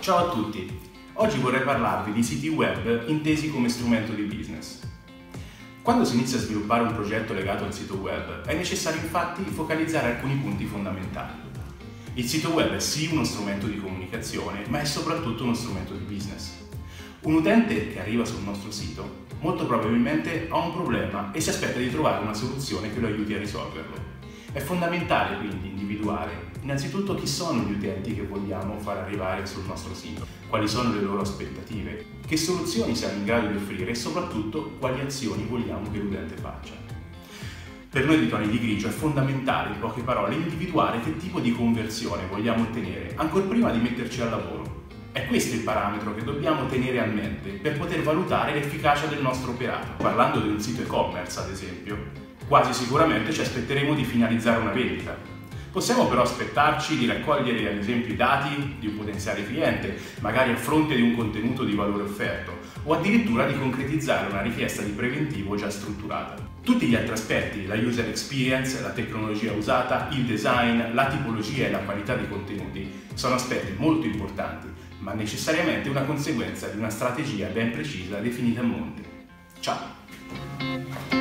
Ciao a tutti! Oggi vorrei parlarvi di siti web intesi come strumento di business. Quando si inizia a sviluppare un progetto legato al sito web è necessario infatti focalizzare alcuni punti fondamentali. Il sito web è sì uno strumento di comunicazione, ma è soprattutto uno strumento di business. Un utente che arriva sul nostro sito molto probabilmente ha un problema e si aspetta di trovare una soluzione che lo aiuti a risolverlo. È fondamentale quindi individuare innanzitutto chi sono gli utenti che vogliamo far arrivare sul nostro sito, quali sono le loro aspettative, che soluzioni siamo in grado di offrire e soprattutto quali azioni vogliamo che l'utente faccia. Per noi di Tony di Grigio è fondamentale, in poche parole, individuare che tipo di conversione vogliamo ottenere, ancora prima di metterci al lavoro. È questo il parametro che dobbiamo tenere a mente per poter valutare l'efficacia del nostro operato. Parlando di un sito e-commerce, ad esempio, quasi sicuramente ci aspetteremo di finalizzare una vendita. Possiamo però aspettarci di raccogliere ad esempio i dati di un potenziale cliente, magari a fronte di un contenuto di valore offerto, o addirittura di concretizzare una richiesta di preventivo già strutturata. Tutti gli altri aspetti, la user experience, la tecnologia usata, il design, la tipologia e la qualità dei contenuti, sono aspetti molto importanti, ma necessariamente una conseguenza di una strategia ben precisa definita a monte. Ciao!